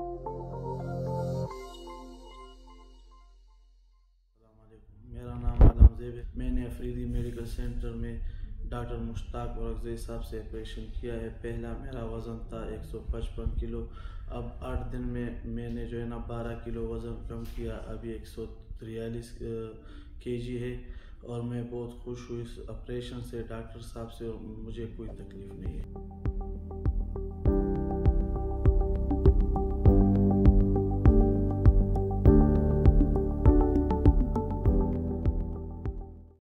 मेरा नाम आदम जेब है। मैंने अफरीदी मेडिकल सेंटर में डॉक्टर मुश्ताक और साहब से ऑपरेशन किया है। पहला मेरा वज़न था 155 किलो। अब आठ दिन में मैंने जो है ना 12 किलो वज़न कम किया। अभी एक सौ तिरयालीस के जी है और मैं बहुत खुश हुई इस ऑपरेशन से। डॉक्टर साहब से मुझे कोई तकलीफ़ नहीं है।